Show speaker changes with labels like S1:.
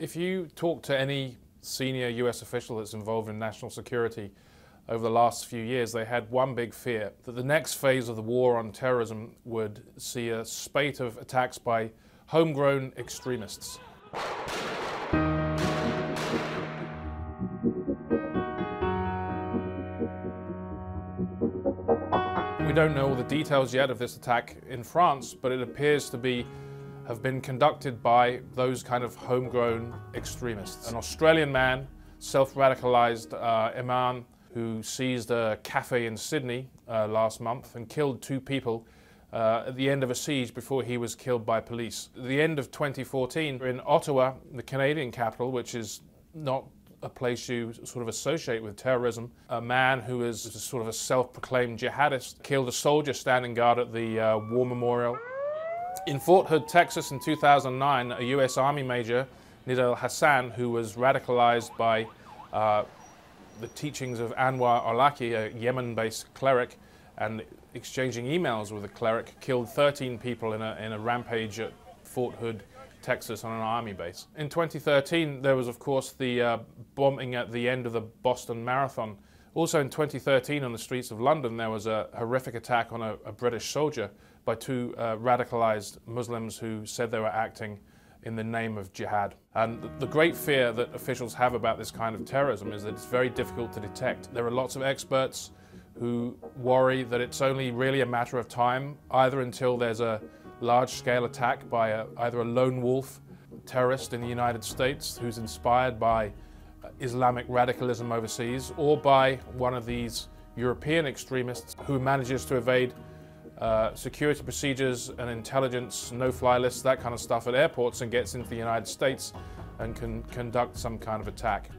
S1: If you talk to any senior US official that's involved in national security over the last few years, they had one big fear that the next phase of the war on terrorism would see a spate of attacks by homegrown extremists. We don't know all the details yet of this attack in France, but it appears to be have been conducted by those kind of homegrown extremists. An Australian man, self-radicalized uh, imam, who seized a cafe in Sydney uh, last month and killed two people uh, at the end of a siege before he was killed by police. At the end of 2014, in Ottawa, the Canadian capital, which is not a place you sort of associate with terrorism. A man who is sort of a self-proclaimed jihadist killed a soldier standing guard at the uh, war memorial. In Fort Hood, Texas in 2009, a U.S. Army major, Nidal Hasan, who was radicalized by uh, the teachings of Anwar Awlaki, a Yemen-based cleric, and exchanging emails with the cleric, killed 13 people in a, in a rampage at Fort Hood, Texas on an army base. In 2013, there was, of course, the uh, bombing at the end of the Boston Marathon. Also in 2013, on the streets of London, there was a horrific attack on a, a British soldier by two uh, radicalized Muslims who said they were acting in the name of jihad. And the great fear that officials have about this kind of terrorism is that it's very difficult to detect. There are lots of experts who worry that it's only really a matter of time, either until there's a large-scale attack by a, either a lone wolf terrorist in the United States who's inspired by Islamic radicalism overseas, or by one of these European extremists who manages to evade uh, security procedures and intelligence, no-fly lists, that kind of stuff at airports and gets into the United States and can conduct some kind of attack.